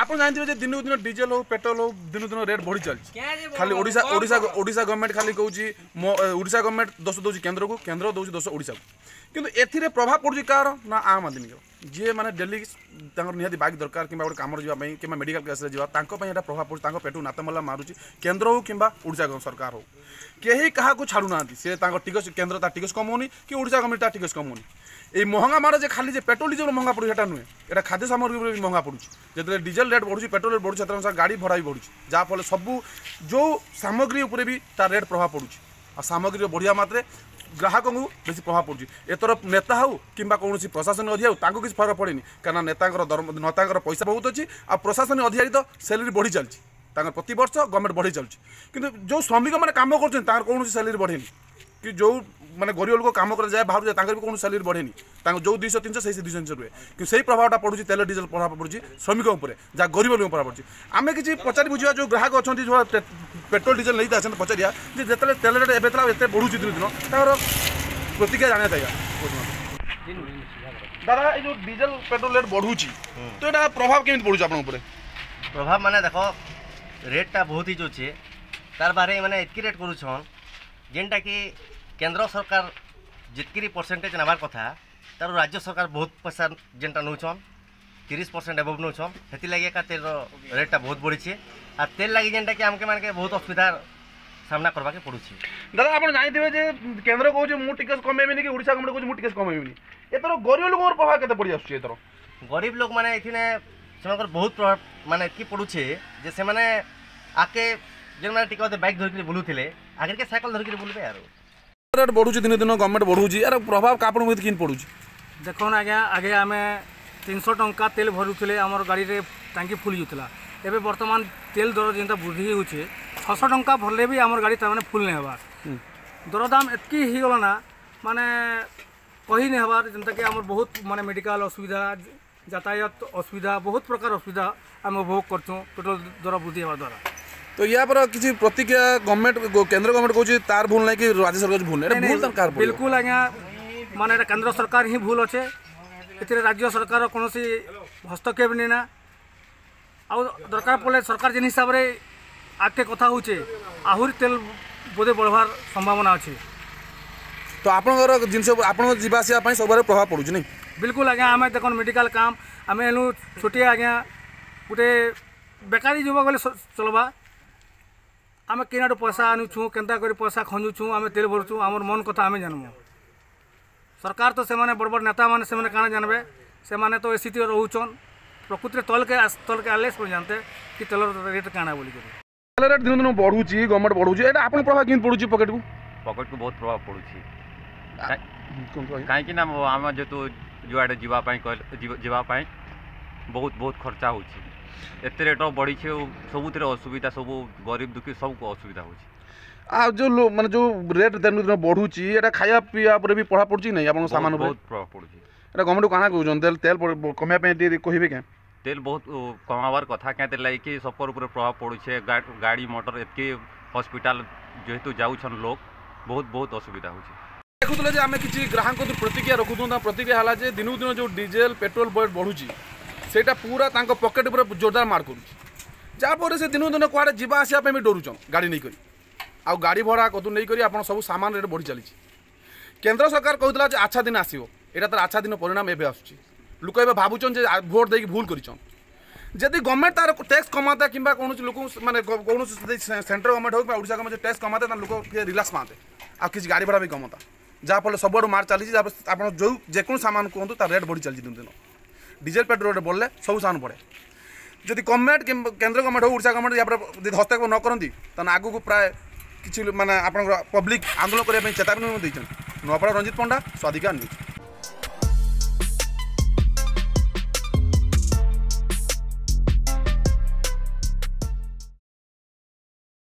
ଆପଣ ଜାଣିଥିବେ ଯେ ଦିନକୁ ଦିନ ଡିଜେଲ ହଉ ପେଟ୍ରୋଲ ହଉ ଦିନକୁ ଦିନ ରେଟ୍ ବଢି ଚାଲିଛି ଖାଲି ଓଡ଼ିଶା ଓଡ଼ିଶା ଓଡ଼ିଶା ଗଭର୍ଣ୍ଣମେଣ୍ଟ ଖାଲି କହୁଛି ମୋ ଓଡ଼ିଶା ଗଭର୍ଣ୍ଣମେଣ୍ଟ ଦୋଷ ଦେଉଛି କେନ୍ଦ୍ରକୁ କେନ୍ଦ୍ର ଦେଉଛି ଦୋଷ ଓଡ଼ିଶାକୁ କିନ୍ତୁ ଏଥିରେ ପ୍ରଭାବ ପଡ଼ୁଛି କାହାର ନା ଆମ ଆଦମୀଙ୍କର ଯିଏ ମାନେ ଡେଲି ତାଙ୍କର ନିହାତି ବାଇକ୍ ଦରକାର କିମ୍ବା ଗୋଟେ କାମରେ ଯିବା ପାଇଁ କିମ୍ବା ମେଡ଼ିକାଲ କେସ୍ରେ ଯିବା ତାଙ୍କ ପାଇଁ ଏଇଟା ପ୍ରଭାବ ପଡ଼ୁଛି ତାଙ୍କ ପେଟୁ ନାତମଲା ମାରୁଛି କେନ୍ଦ୍ର ହଉ କିମ୍ବା ଓଡ଼ିଶା ସରକାର ହଉ କେହି କାହାକୁ ଛାଡ଼ୁନାହାନ୍ତି ସେ ତାଙ୍କ ଟିକସ କେନ୍ଦ୍ର ତା ଟିକସ କମାଉନି କି ଓଡ଼ିଶା ଗଭର୍ଣ୍ଣମେଣ୍ଟ ତା ଟିକସ କମାଉନି এই ମହଙ୍ଗା ମାନେ ଯେ ଖାଲି ଯେ ପେଟ୍ରୋଲିଜମ୍ ମହଙ୍ଗା ପଡ଼ୁଛି ସେଟା ନୁହେଁ ଏଇଟା ଖାଦ୍ୟ ସାମଗ୍ରୀ ଉପରେ ବି ମହଙ୍ଗା ପଡ଼ୁଛି ଯେତେବେଳେ ଡିଜେଲ ରେଟ୍ ବଢ଼ୁଛି ପେଟ୍ରୋଲ ରେଟ୍ ବଢ଼ୁଛି ସେଥିରେ ଅନୁସାରେ ଗାଡ଼ି ଭଡ଼ା ବି ବଢ଼ୁଛି ଯାହାଫଳରେ ସବୁ ଯେଉଁ ସାମଗ୍ରୀ ଉପରେ ବି ତା ରେଟ୍ ପ୍ରଭାବ ପଡ଼ୁଛି ଆଉ ସାମଗ୍ରୀର ବଢ଼ିବା ମାତ୍ରେ ଗ୍ରାହକଙ୍କୁ ବେଶୀ ପ୍ରଭାବ ପଡ଼ୁଛି ଏଥର ନେତା ହେଉ କିମ୍ବା କୌଣସି ପ୍ରଶାସନିକ ଅଧିକାରୀ ହେଉ ତାଙ୍କୁ କିଛି ଫରକ ପଡ଼େନି କାରଣ ନେତାଙ୍କର ନେତାଙ୍କର ପଇସା ବହୁତ ଅଛି ଆଉ ପ୍ରଶାସନିକ ଅଧିକାରୀ ତ ସେଲେରୀ ବଢ଼ି ଚାଲିଛି ତାଙ୍କର ପ୍ରତିବର୍ଷ ଗଭର୍ଣ୍ଣମେଣ୍ଟ ବଢ଼େଇ ଚାଲୁଛି କିନ୍ତୁ ଯେଉଁ ଶ୍ରମିକମାନେ କାମ କରୁଛନ୍ତି ତାଙ୍କର କୌଣସି ସାଲେରୀ ବଢ଼େନି କି ଯେଉଁ মানে গরিব লোক কাম করে যায় ବାହାରୁ ତାଙ୍କର ବି କୌଣସି ସାଲେରୀ ବଢ଼େନି ତାଙ୍କ ଯେଉଁ ଦୁଇଶହ ତିନିଶହ ସେଇ ଦୁଇଶହ ତିନିଶହ ରୁହେ କିନ୍ତୁ ସେଇ ପ୍ରଭାବଟା ପଡ଼ୁଛି ତେଲ ଡିଜେଲ ପ୍ରଭାବ ପଡ଼ୁଛି ଶ୍ରମିକ ଉପରେ ଯାହା ଗରିବ ଲୋକଙ୍କ ପ୍ରଭାବ ପଡ଼ୁଛି ଆମେ କିଛି ପଚାରି ବୁଝିବା ଯେଉଁ ଗ୍ରାହକ ଅଛନ୍ତି ଯେଉଁ ପେଟ୍ରୋଲ ଡିଜେଲ ନେଇକି ଆସନ୍ତି ପଚାରିବା ଯେ ଯେତେବେଳେ ତେଲ ରେଟ୍ ଏବେ ଥିଲା ଏତେ ବଢ଼ୁଛି ଦିନ ଦିନ ତାଙ୍କର ପ୍ରତିକ୍ରିୟା ଜାଣିବା ଚାହିଁବା দাদা এই যে ডিজেল পেট্রোল রেট বড়ুচি তো এটা প্রভাব কেমন পড়ুছে আপনার উপরে প্রভাব মানে দেখো রেটটা বহুত হি যাচ্ছে তার বারে মানে এতকি রেট করুছন যেটা কি কেন্দ্র সরকার যেতকি পরসেন্টেজ নেবার কথা তার রাজ্য সরকার বহুত পয়সা যেটা নেছন তিরিশ পরসেন্ট এভভ নেছন সেগে একা তেলর রেটটা বহুত বড়িছে আর তেল লাগি যেটা কি আমাকে মানে বহুত অসুবিধার সামনা করবাকে পড়ুছি দাদা আপনার জাঁথিবে যে কেন্দ্র কৌছে মু টিকস কমেইবিনি কি ওড়িশা গভর্নমেন্ট কৌছে মু টিকস কমেইবিনি এতর গরিব লোকর প্রভাব কেতে পড়ি আসছে এতর গরিব লোক মানে এখানে সেমানকর বহুত প্রভাব মানে কি পড়ুছে যে সেমানে আকে যেন মানে টিকে বাইক ধরিকি বুলুলে আগেরকে সাইকেল ধরিকি বুলবে আর रेट बढ़ू दिन दिन गवर्नमेंट बढ़ू यार प्रभाव क्या आपको कि पड़ू देख आज्ञा आगे आम तीन शौ टा तेल भरुले आम गाड़ी में टांगी फुल जाता एवं बर्तमान तेल दर जो वृद्धि होती छः टाँग भरले भी आम गाड़ी तेज फुल नहीं हेबार हम्म। दरदाम एतकना मानने कही नहीं हेबार जेनता कि आम बहुत मान मेडिकल असुविधा जातायात असुविधा बहुत प्रकार असुविधा आम उपभोग करोल दर वृद्धि हेबा द्वारा तो यार किसी प्रतिक्रिया गवर्नमेंट केंद्र गवर्नमेंट कौन तार भूल ना कि राज्य सरकार भूल ना भूल सरकार बिल्कुल आज्ञा मानने केन्द्र सरकार ही भूल अच्छे ये राज्य सरकार कौन सी हस्तक्षेप नहीं ना आउ दरकार पड़े सरकार जिन हिसाब से आगे कथा होचे आहरी तेल बोधे बढ़वार संभावना अच्छे तो आपंकर जिन आपसिया सब प्रभाव पड़ू नहीं बिल्कुल आज्ञा आम देख मेडिकल काम आम एनु छोटे आज्ञा गोटे बेकारी युवक बोले चलवा आम केनाटू पैसा आनुछू के पैसा खंजुछू आम तेल भरुचू आम मन कथा आम जानमु सरकार तो से बड़ बड़ नेता मैंने कण काण जानवे से मैंने तो स्थित रोचन प्रकृति तल के तल के आलेस जानते कि तेल रेट काण बोल तेल रेट दिन दिन बढ़ू गवर्नमेंट बढ़ुची एटा प्रभाव किन पड़ुची पॉकेट को पकेट को बहुत प्रभाव पड़ुची हम्म, कहीं ना आम जेहेतु तो जुआड़े जीवा बहुत बहुत खर्चा होची ଏତେ ରେଟ୍ ବଢ଼ିଛି ସବୁଥିରେ ଅସୁବିଧା ସବୁ ଗରିବ ଦୁଃଖୀ ସବୁ ଅସୁବିଧା ହେଉଛି ଆଉ ଯେଉଁ ମାନେ ଯେଉଁ ରେଟ୍ ଦିନକୁ ଦିନ ବଢ଼ୁଛି ଏଇଟା ଖାଇବା ପିଇବା ଉପରେ ବି ପଢ଼ା ପଡ଼ୁଛି ନାହିଁ ଆପଣଙ୍କ ସାମାନ ବହୁତ ପ୍ରଭାବ ପଡ଼ୁଛି ଏଇଟା ଗଭର୍ଣ୍ଣମେଣ୍ଟ କାଣା କହୁଛନ୍ତି ତେଲ ତେଲ କମିବା ପାଇଁ ଟିକେ କହିବେ କାଁ তেল বহুত কমাবার কথা কেঁতে লাগি সবকর উপরে প্রভাব পড়ুছে গাড়ি মটর এতকি হসপিটাল যেহেতু যাচ্ছেন লোক বহুত বহুত অসুবিধা হচ্ছে দেখুলে যে আমি কিছু গ্রাহক প্রতিক্রিয়া রখুন তা প্রতিক্রিয়া হল যে দিন দিন যে ডিজেল পেট্রোল বয়েট বড়ুছি ସେଇଟା ପୁରା ତାଙ୍କ ପକେଟ୍ ଉପରେ ଜୋରଦାର ମାଡ଼ କରୁଛି ଯାହାଫଳରେ ସେ ଦିନକୁ ଦିନ କୁଆଡ଼େ ଯିବା ଆସିବା ପାଇଁ ବି ଡରୁଛନ୍ ଗାଡ଼ି ନେଇକରି ଆଉ ଗାଡ଼ି ଭଡ଼ା କତୁ ନେଇକରି ଆପଣ ସବୁ ସାମାନ ରେଟ୍ ବଢ଼ି ଚାଲିଛି କେନ୍ଦ୍ର ସରକାର କହୁଥିଲା ଯେ ଆଚ୍ଛାଦିନ ଆସିବ ଏଇଟା ତାର ଆଚ୍ଛାଦିନ ପରିଣାମ ଏବେ ଆସୁଛି ଲୋକ ଏବେ ଭାବୁଛନ୍ ଯେ ଭୋଟ୍ ଦେଇକି ଭୁଲ କରିଛନ୍ ଯଦି ଗଭର୍ଣ୍ଣମେଣ୍ଟ ତାର ଟ୍ୟାକ୍ସ କମାନ୍ତା କିମ୍ବା କୌଣସି ଲୋକ ମାନେ କୌଣସି ସେଣ୍ଟ୍ରାଲ ଗଭର୍ଣ୍ଣମେଣ୍ଟ ହେଉ କିମ୍ବା ଓଡ଼ିଶା ଗଭର୍ଣ୍ଣମେଣ୍ଟ ଟ୍ୟାକ୍ସ କମାନ୍ତେ ତାର ଲୋକ ଟିକେ ରିଲାକ୍ସ ପାଆନ୍ତେ ଆଉ କିଛି ଗାଡ଼ି ଭଡ଼ା ବି କମାନ୍ତା ଯାହାଫଳରେ ସବୁଆଡ଼ୁ ମାର୍କ ଚାଲିଛି ଆପଣ ଯେଉଁ ଯେକୌଣସି ସାମାନ କୁହନ୍ତୁ ତା ରେଟ୍ ବଢ଼ି ଚାଲିଛି ଦିନ ଦିନ ডিজেল পেট্রোল বললে সবু সাউন্ড পড়ে যদি গভর্নমেন্ট কেন্দ্র গভর্নমেন্ট হোক ওড়িশা গভর্নমেন্ট ইয়াপরে যদি হস্তক্ষেপ ন করতে তাহলে আগুক প্রায় কিছু মানে আপনার পব্লিক আন্দোলন করা চেতাবনী দিয়েছেন নুয়াপড়া রঞ্জিত পণ্ডা স্বাধিকার নিউজ